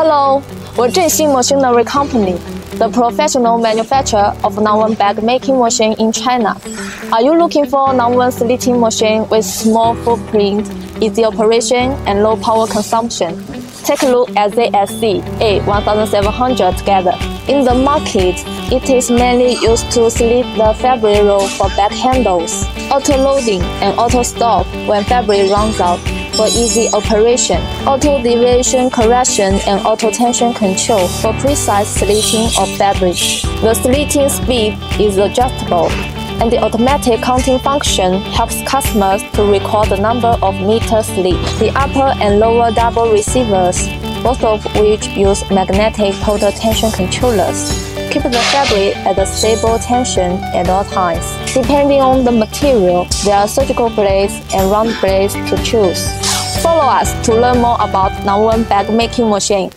Hello, we're Zhenxin Machinery Company, the professional manufacturer of nonwoven bag making machine in China. Are you looking for a nonwoven slitting machine with small footprint, easy operation, and low power consumption? Take a look at ZXC A1700 together. In the market, it is mainly used to slit the fabric roll for bag handles, auto loading and auto stop when fabric runs out for easy operation, auto deviation correction and auto tension control for precise slitting of fabric. The slitting speed is adjustable and the automatic counting function helps customers to record the number of meters slit. The upper and lower double receivers, both of which use magnetic total tension controllers, keep the fabric at a stable tension at all times. Depending on the material, there are surgical blades and round blades to choose. Follow us to learn more about nonwoven bag making machine.